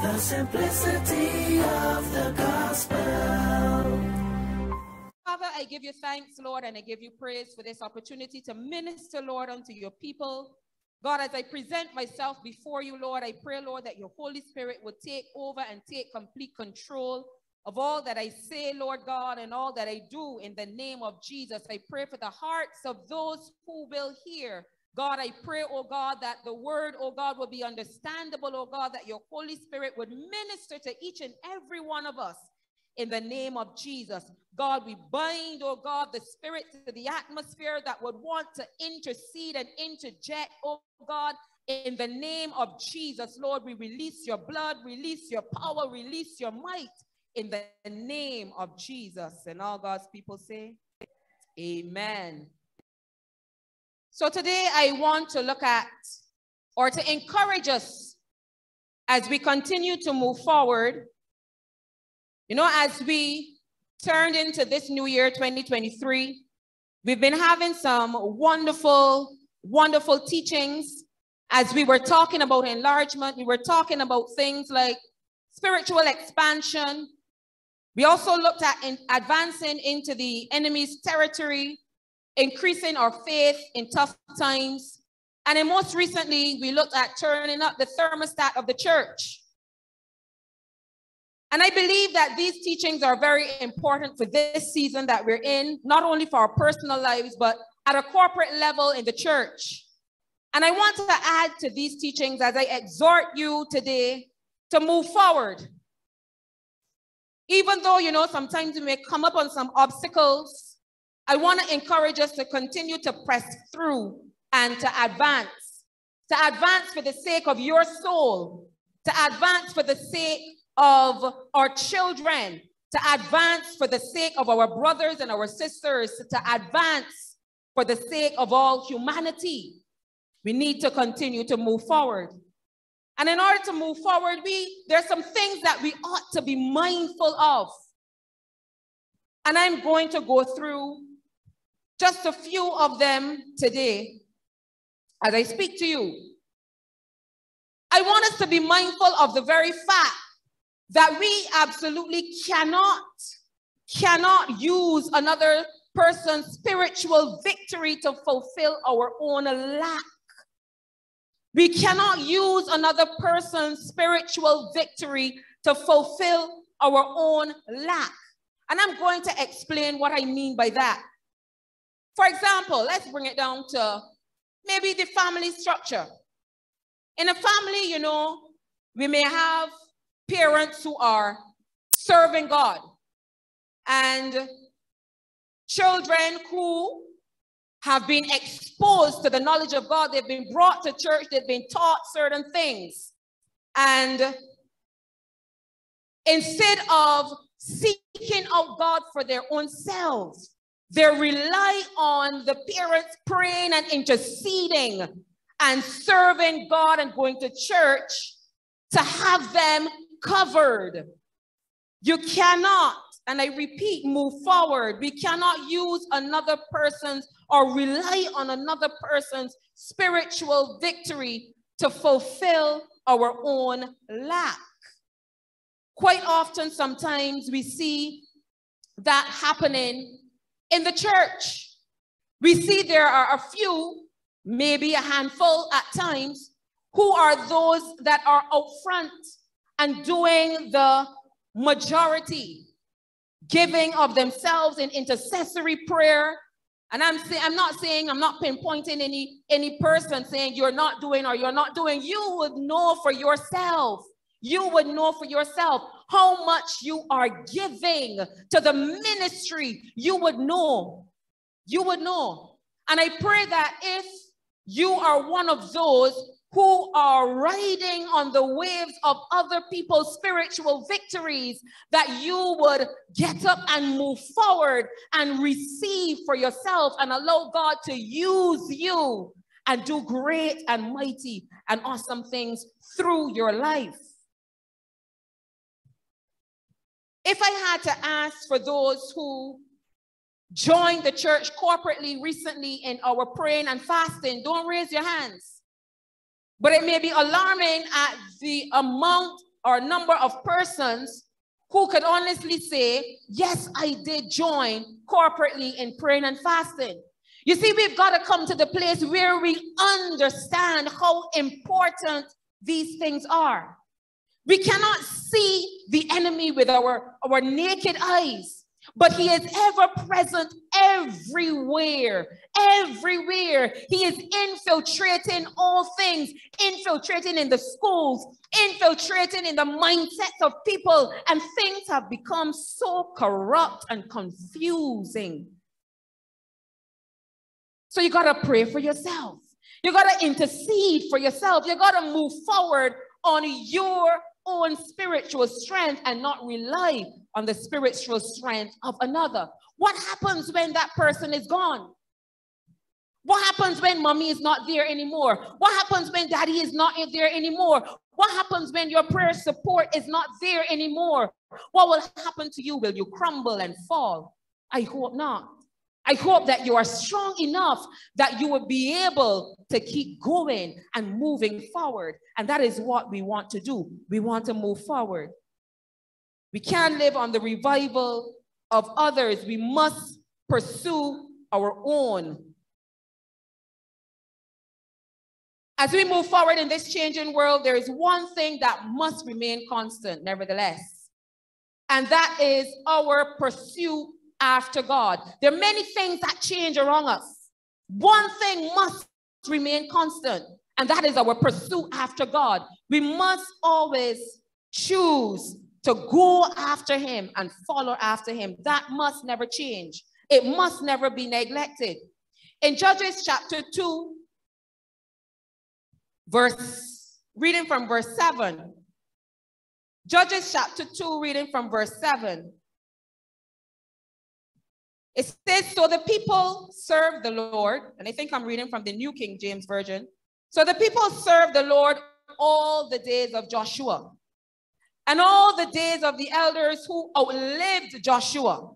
The simplicity of the gospel. Father, I give you thanks, Lord, and I give you praise for this opportunity to minister, Lord, unto your people. God, as I present myself before you, Lord, I pray, Lord, that your Holy Spirit would take over and take complete control of all that I say, Lord God, and all that I do in the name of Jesus. I pray for the hearts of those who will hear. God, I pray, oh God, that the word, oh God, will be understandable, oh God, that your Holy Spirit would minister to each and every one of us in the name of Jesus. God, we bind, oh God, the spirit to the atmosphere that would want to intercede and interject, oh God, in the name of Jesus. Lord, we release your blood, release your power, release your might in the name of Jesus. And all God's people say, Amen. So today I want to look at or to encourage us as we continue to move forward. You know, as we turned into this new year, 2023, we've been having some wonderful, wonderful teachings. As we were talking about enlargement, we were talking about things like spiritual expansion. We also looked at in advancing into the enemy's territory increasing our faith in tough times. And then most recently, we looked at turning up the thermostat of the church. And I believe that these teachings are very important for this season that we're in, not only for our personal lives, but at a corporate level in the church. And I want to add to these teachings as I exhort you today to move forward. Even though, you know, sometimes you may come up on some obstacles, I want to encourage us to continue to press through and to advance. To advance for the sake of your soul, to advance for the sake of our children, to advance for the sake of our brothers and our sisters, to advance for the sake of all humanity. We need to continue to move forward. And in order to move forward, we there's some things that we ought to be mindful of. And I'm going to go through just a few of them today as I speak to you. I want us to be mindful of the very fact that we absolutely cannot, cannot use another person's spiritual victory to fulfill our own lack. We cannot use another person's spiritual victory to fulfill our own lack. And I'm going to explain what I mean by that. For example, let's bring it down to maybe the family structure. In a family, you know, we may have parents who are serving God and children who have been exposed to the knowledge of God. They've been brought to church, they've been taught certain things. And instead of seeking out God for their own selves, they rely on the parents praying and interceding and serving God and going to church to have them covered. You cannot, and I repeat, move forward. We cannot use another person's or rely on another person's spiritual victory to fulfill our own lack. Quite often, sometimes we see that happening in the church. We see there are a few, maybe a handful at times, who are those that are out front and doing the majority, giving of themselves in intercessory prayer. And I'm saying, I'm not saying, I'm not pinpointing any, any person saying you're not doing or you're not doing. You would know for yourself. You would know for yourself how much you are giving to the ministry, you would know. You would know. And I pray that if you are one of those who are riding on the waves of other people's spiritual victories, that you would get up and move forward and receive for yourself and allow God to use you and do great and mighty and awesome things through your life. If I had to ask for those who joined the church corporately recently in our praying and fasting, don't raise your hands. But it may be alarming at the amount or number of persons who could honestly say, Yes, I did join corporately in praying and fasting. You see, we've got to come to the place where we understand how important these things are. We cannot see the enemy with our, our naked eyes, but he is ever present everywhere. Everywhere. He is infiltrating all things, infiltrating in the schools, infiltrating in the mindsets of people, and things have become so corrupt and confusing. So you got to pray for yourself. You got to intercede for yourself. You got to move forward on your own spiritual strength and not rely on the spiritual strength of another. What happens when that person is gone? What happens when mommy is not there anymore? What happens when daddy is not there anymore? What happens when your prayer support is not there anymore? What will happen to you? Will you crumble and fall? I hope not. I hope that you are strong enough that you will be able to keep going and moving forward. And that is what we want to do. We want to move forward. We can't live on the revival of others. We must pursue our own. As we move forward in this changing world, there is one thing that must remain constant, nevertheless, and that is our pursuit after God. There are many things that change around us. One thing must remain constant, and that is our pursuit after God. We must always choose to go after Him and follow after Him. That must never change, it must never be neglected. In Judges chapter 2, verse, reading from verse 7. Judges chapter 2, reading from verse 7. It says, So the people served the Lord, and I think I'm reading from the New King James Version. So the people served the Lord all the days of Joshua and all the days of the elders who outlived Joshua,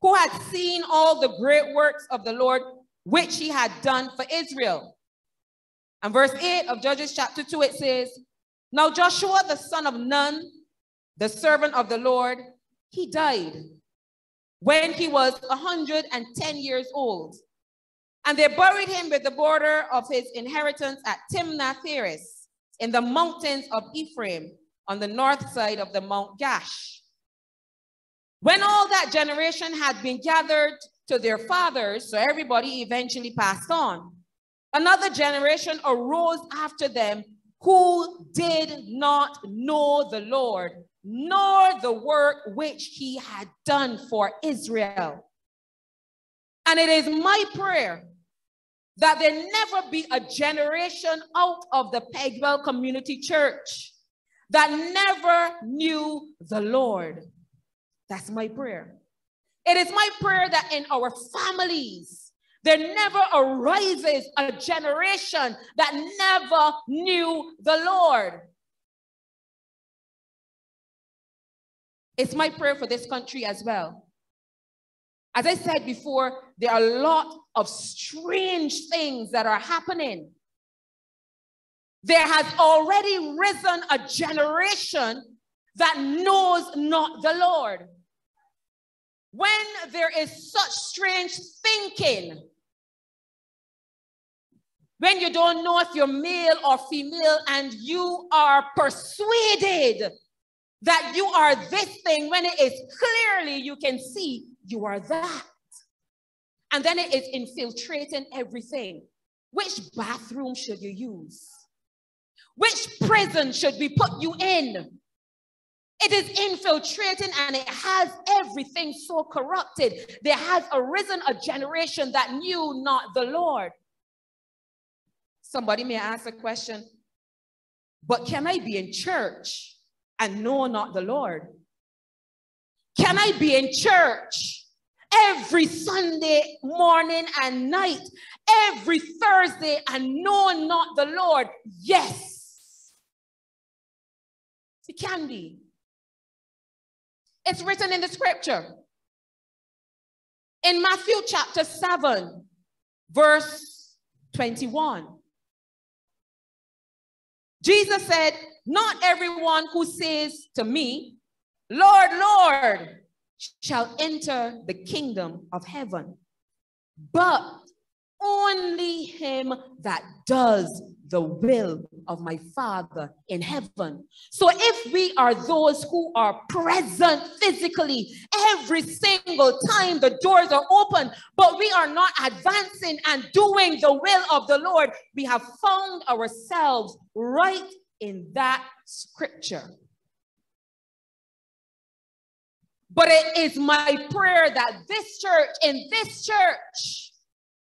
who had seen all the great works of the Lord which he had done for Israel. And verse 8 of Judges chapter 2, it says, Now Joshua, the son of Nun, the servant of the Lord, he died when he was 110 years old. And they buried him with the border of his inheritance at Timnath Heres in the mountains of Ephraim on the north side of the Mount Gaash. When all that generation had been gathered to their fathers, so everybody eventually passed on, another generation arose after them who did not know the Lord, nor the work which he had done for Israel. And it is my prayer that there never be a generation out of the Pegwell Community Church that never knew the Lord. That's my prayer. It is my prayer that in our families, there never arises a generation that never knew the Lord. It's my prayer for this country as well. As I said before, there are a lot of strange things that are happening. There has already risen a generation that knows not the Lord. When there is such strange thinking, when you don't know if you're male or female and you are persuaded that you are this thing when it is clearly you can see you are that. And then it is infiltrating everything. Which bathroom should you use? Which prison should we put you in? It is infiltrating and it has everything so corrupted. There has arisen a generation that knew not the Lord. Somebody may ask a question, but can I be in church and know not the Lord? Can I be in church every Sunday morning and night, every Thursday and know not the Lord? Yes. It can be. It's written in the scripture. In Matthew chapter 7, verse 21. Jesus said, Not everyone who says to me, Lord, Lord, shall enter the kingdom of heaven, but only him that does the will of my Father in heaven. So if we are those who are present physically every single time the doors are open, but we are not advancing and doing the will of the Lord, we have found ourselves right in that scripture. But it is my prayer that this church, in this church,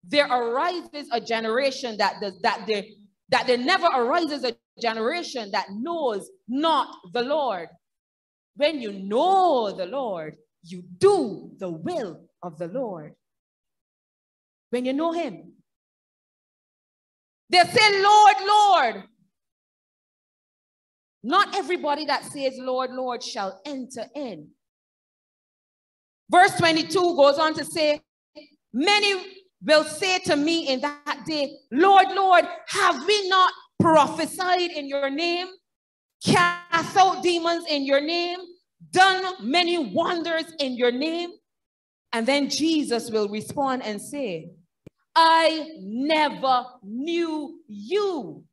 there arises a generation that does that there that there never arises a generation that knows not the Lord. When you know the Lord, you do the will of the Lord. When you know him, they say, Lord, Lord. Not everybody that says, Lord, Lord, shall enter in. Verse 22 goes on to say, Many will say to me in that day, Lord, Lord, have we not prophesied in your name, cast out demons in your name, done many wonders in your name? And then Jesus will respond and say, I never knew you.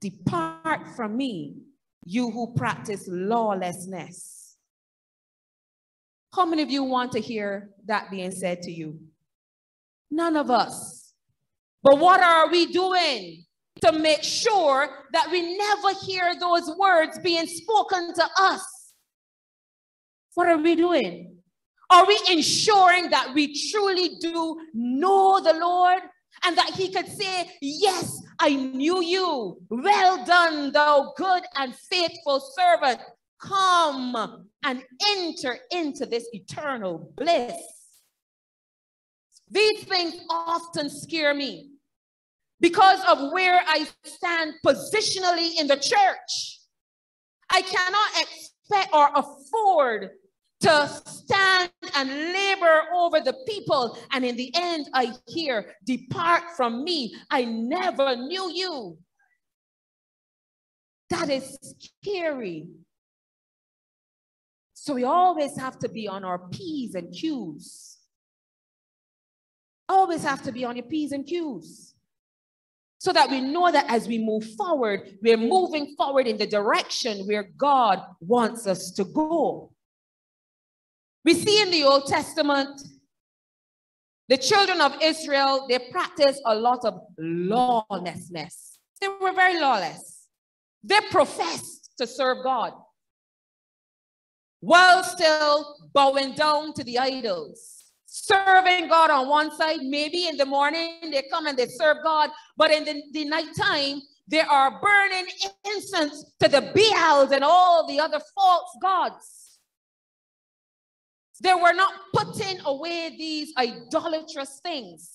Depart from me, you who practice lawlessness. How many of you want to hear that being said to you? None of us. But what are we doing to make sure that we never hear those words being spoken to us? What are we doing? Are we ensuring that we truly do know the Lord and that He could say, Yes, I knew you. Well done, thou good and faithful servant. Come and enter into this eternal bliss. These things often scare me because of where I stand positionally in the church. I cannot expect or afford to stand and labor over the people. And in the end, I hear, Depart from me. I never knew you. That is scary. So we always have to be on our P's and Q's. Always have to be on your P's and Q's. So that we know that as we move forward, we're moving forward in the direction where God wants us to go. We see in the Old Testament, the children of Israel, they practiced a lot of lawlessness. They were very lawless. They professed to serve God while still bowing down to the idols. Serving God on one side, maybe in the morning they come and they serve God, but in the, the nighttime they are burning incense to the Baals and all the other false gods. They were not putting away these idolatrous things.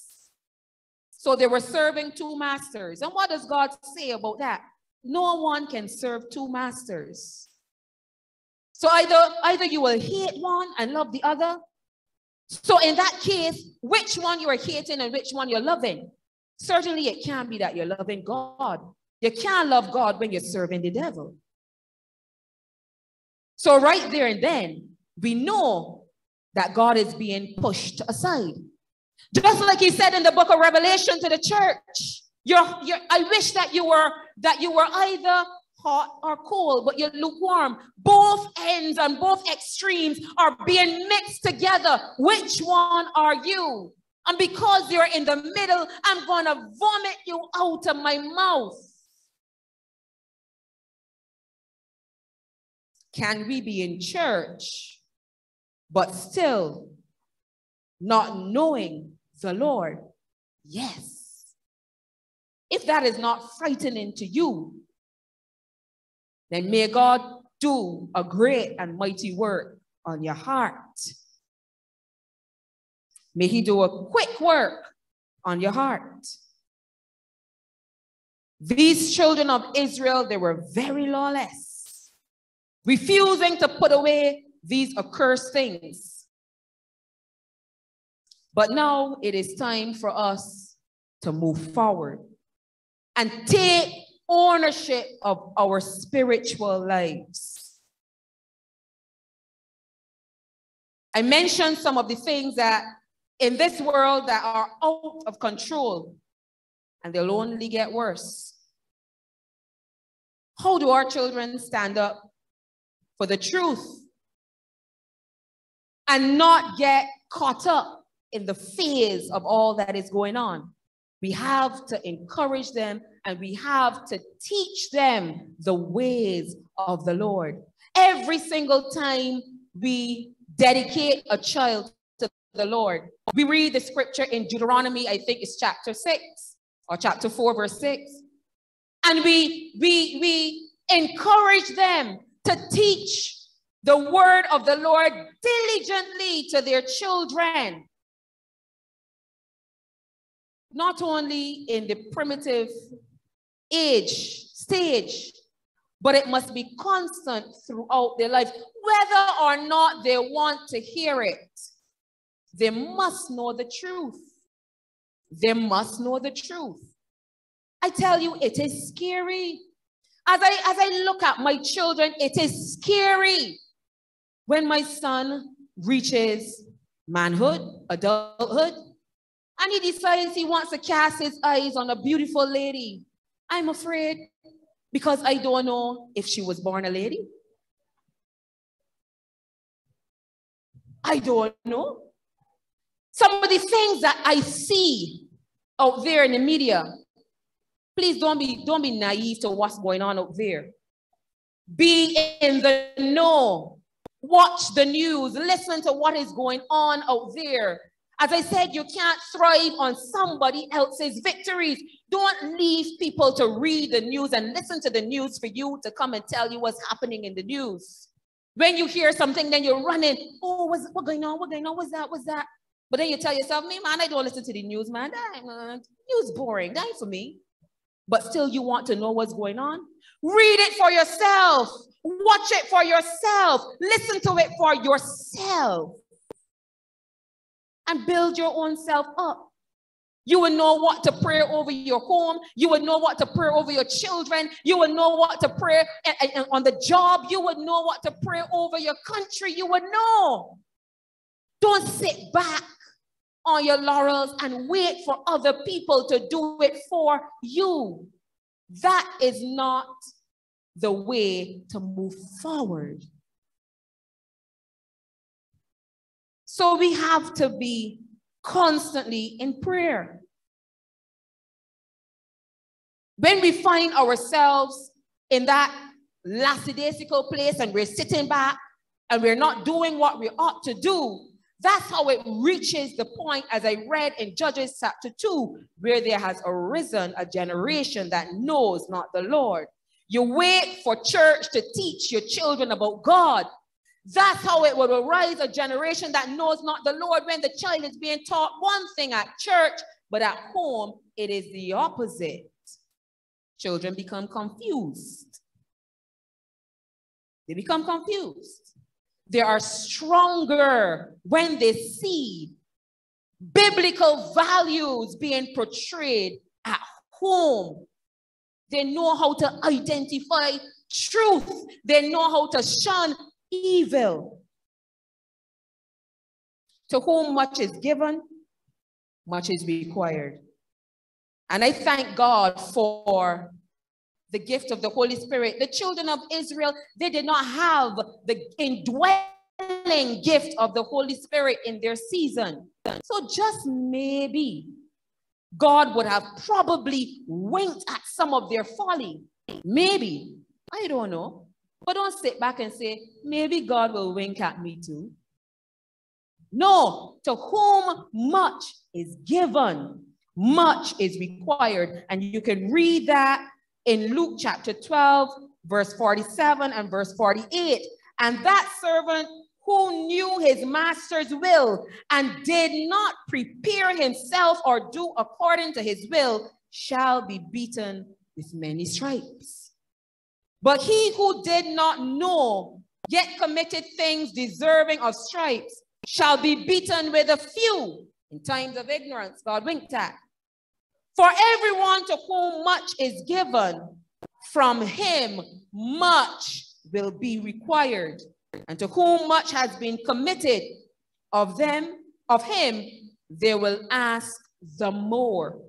So they were serving two masters. And what does God say about that? No one can serve two masters. So either, either you will hate one and love the other. So in that case, which one you are hating and which one you're loving? Certainly it can't be that you're loving God. You can't love God when you're serving the devil. So right there and then, we know that God is being pushed aside. Just like he said in the book of Revelation to the church, you're, you're, I wish that you were that you were either hot or cold, but you're lukewarm. Both ends and both extremes are being mixed together. Which one are you? And because you're in the middle, I'm going to vomit you out of my mouth. Can we be in church, but still not knowing the Lord? Yes. If that is not frightening to you, then may God do a great and mighty work on your heart. May He do a quick work on your heart. These children of Israel, they were very lawless, refusing to put away these accursed things. But now it is time for us to move forward and take ownership of our spiritual lives. I mentioned some of the things that in this world that are out of control and they'll only get worse. How do our children stand up for the truth and not get caught up in the fears of all that is going on? We have to encourage them and we have to teach them the ways of the Lord. Every single time we dedicate a child to the Lord, we read the scripture in Deuteronomy, I think it's chapter 6 or chapter 4, verse 6. And we, we, we encourage them to teach the word of the Lord diligently to their children. Not only in the primitive age, stage, but it must be constant throughout their life, whether or not they want to hear it. They must know the truth. They must know the truth. I tell you, it is scary. As I, as I look at my children, it is scary when my son reaches manhood, adulthood, and he decides he wants to cast his eyes on a beautiful lady. I'm afraid because I don't know if she was born a lady. I don't know. Some of the things that I see out there in the media, please don't be, don't be naive to what's going on out there. Be in the know. Watch the news. Listen to what is going on out there. As I said, you can't thrive on somebody else's victories. Don't leave people to read the news and listen to the news for you to come and tell you what's happening in the news. When you hear something, then you're running. Oh, what's what going on? What going on? What's that? What's that? But then you tell yourself, me, man, I don't listen to the news, man. That, man. News boring. That ain't for me. But still, you want to know what's going on? Read it for yourself. Watch it for yourself. Listen to it for yourself and build your own self up. You will know what to pray over your home. You will know what to pray over your children. You will know what to pray eh, eh, eh, on the job. You will know what to pray over your country. You will know. Don't sit back on your laurels and wait for other people to do it for you. That is not the way to move forward. So we have to be constantly in prayer. When we find ourselves in that lackadaisical place and we're sitting back and we're not doing what we ought to do, that's how it reaches the point, as I read in Judges chapter 2, where there has arisen a generation that knows not the Lord. You wait for church to teach your children about God, that's how it will arise a generation that knows not the Lord when the child is being taught one thing at church, but at home it is the opposite. Children become confused. They become confused. They are stronger when they see biblical values being portrayed at home. They know how to identify truth. They know how to shun evil. To whom much is given, much is required. And I thank God for the gift of the Holy Spirit. The children of Israel, they did not have the indwelling gift of the Holy Spirit in their season. So just maybe God would have probably winked at some of their folly. Maybe. I don't know. But don't sit back and say, maybe God will wink at me too. No, to whom much is given, much is required. And you can read that in Luke chapter 12, verse 47 and verse 48. And that servant who knew his master's will and did not prepare himself or do according to his will shall be beaten with many stripes. But he who did not know, yet committed things deserving of stripes, shall be beaten with a few in times of ignorance. God winked at. For everyone to whom much is given, from him much will be required. And to whom much has been committed of them, of him, they will ask the more.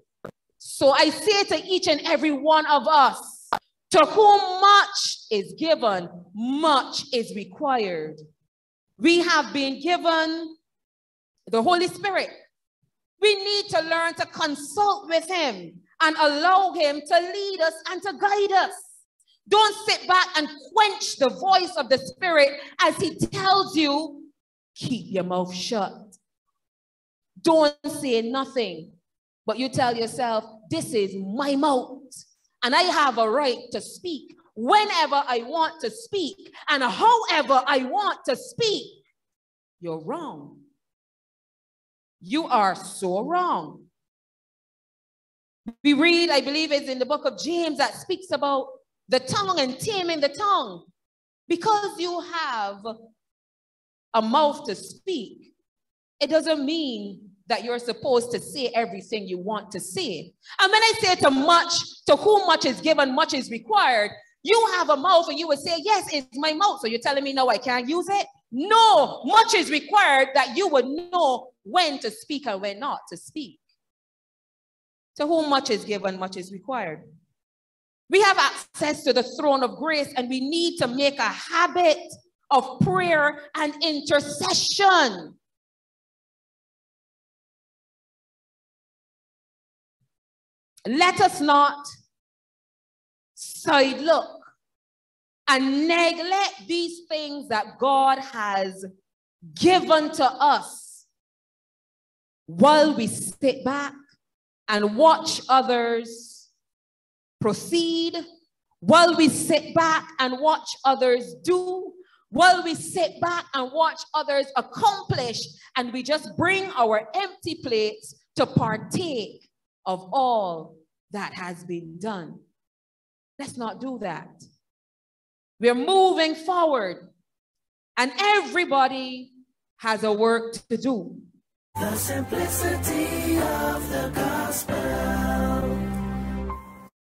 So I say to each and every one of us, to whom much is given, much is required. We have been given the Holy Spirit. We need to learn to consult with Him and allow Him to lead us and to guide us. Don't sit back and quench the voice of the Spirit as He tells you, keep your mouth shut. Don't say nothing, but you tell yourself, this is my mouth, and I have a right to speak whenever I want to speak and however I want to speak. You're wrong. You are so wrong. We read, I believe it's in the book of James that speaks about the tongue and taming the tongue. Because you have a mouth to speak, it doesn't mean that you're supposed to say everything you want to say. And when I say to much, to whom much is given, much is required, you have a mouth and you would say, Yes, it's my mouth. So you're telling me, No, I can't use it? No, much is required that you would know when to speak and when not to speak. To whom much is given, much is required. We have access to the throne of grace, and we need to make a habit of prayer and intercession. Let us not side look and neglect these things that God has given to us while we sit back and watch others proceed, while we sit back and watch others do, while we sit back and watch others accomplish, and we just bring our empty plates to partake of all that has been done. Let's not do that. We're moving forward, and everybody has a work to do. The simplicity of the gospel.